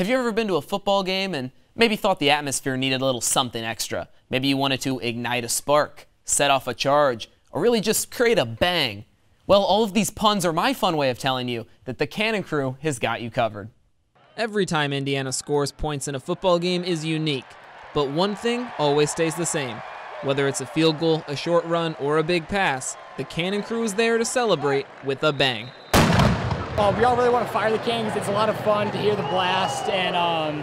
Have you ever been to a football game and maybe thought the atmosphere needed a little something extra? Maybe you wanted to ignite a spark, set off a charge, or really just create a bang. Well, all of these puns are my fun way of telling you that the Cannon Crew has got you covered. Every time Indiana scores points in a football game is unique, but one thing always stays the same. Whether it's a field goal, a short run, or a big pass, the Cannon Crew is there to celebrate with a bang. Uh, we all really want to fire the cannon because it's a lot of fun to hear the blast, and um,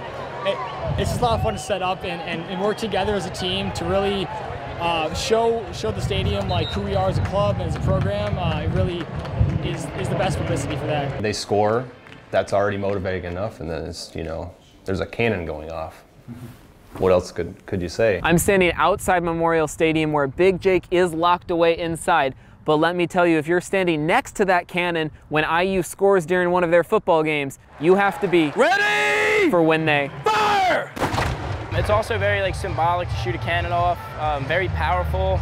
it, it's just a lot of fun to set up and, and, and work together as a team to really uh, show show the stadium like who we are as a club and as a program. Uh, it really is, is the best publicity for that. They score, that's already motivating enough, and then it's, you know, there's a cannon going off. What else could, could you say? I'm standing outside Memorial Stadium where Big Jake is locked away inside. But let me tell you, if you're standing next to that cannon when IU scores during one of their football games, you have to be ready for when they fire. It's also very like symbolic to shoot a cannon off. Um, very powerful.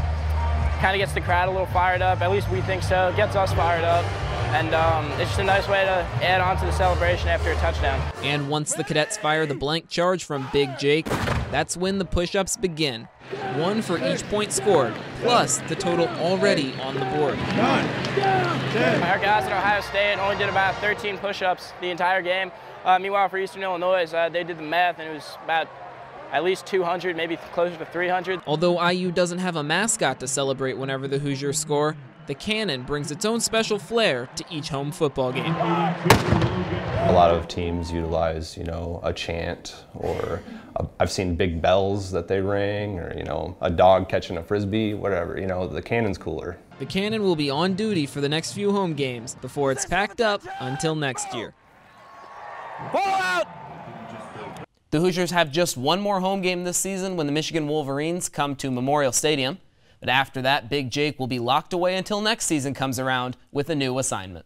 Kind of gets the crowd a little fired up. At least we think so. Gets us fired up. And um, it's just a nice way to add on to the celebration after a touchdown. And once the cadets fire the blank charge from Big Jake, that's when the push-ups begin. One for each point scored, plus the total already on the board. Our guys at Ohio State only did about 13 push-ups the entire game. Uh, meanwhile, for Eastern Illinois, uh, they did the math, and it was about at least 200, maybe closer to 300. Although IU doesn't have a mascot to celebrate whenever the Hoosiers score, the cannon brings its own special flair to each home football game. A lot of teams utilize, you know, a chant or i I've seen big bells that they ring or, you know, a dog catching a frisbee, whatever. You know, the cannon's cooler. The cannon will be on duty for the next few home games before it's packed up until next year. Ball out! The Hoosiers have just one more home game this season when the Michigan Wolverines come to Memorial Stadium. But after that, Big Jake will be locked away until next season comes around with a new assignment.